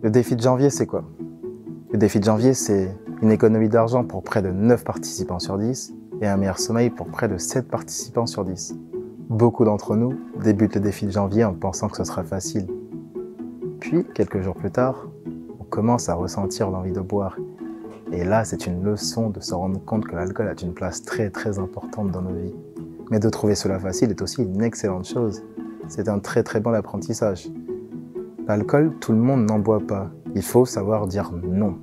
Le défi de janvier, c'est quoi? Le défi de janvier, c'est une économie d'argent pour près de 9 participants sur 10 et un meilleur sommeil pour près de 7 participants sur 10. Beaucoup d'entre nous débutent le défi de janvier en pensant que ce sera facile. Puis, quelques jours plus tard, on commence à ressentir l'envie de boire. Et là, c'est une leçon de se rendre compte que l'alcool a une place très très importante dans nos vies. Mais de trouver cela facile est aussi une excellente chose. C'est un très très bon apprentissage. L'alcool, tout le monde n'en boit pas. Il faut savoir dire non.